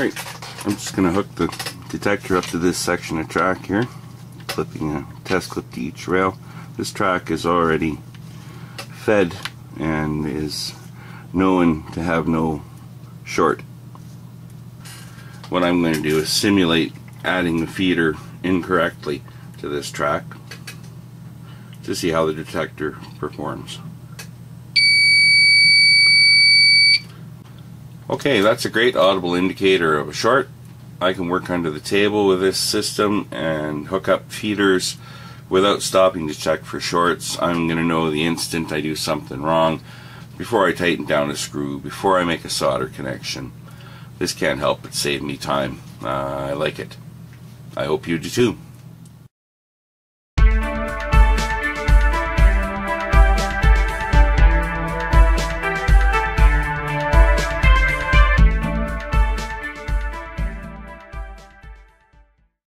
Alright, I'm just going to hook the detector up to this section of track here, clipping a test clip to each rail. This track is already fed and is known to have no short. What I'm going to do is simulate adding the feeder incorrectly to this track to see how the detector performs. Okay, that's a great audible indicator of a short. I can work under the table with this system and hook up feeders without stopping to check for shorts. I'm going to know the instant I do something wrong before I tighten down a screw, before I make a solder connection. This can't help but save me time. Uh, I like it. I hope you do too.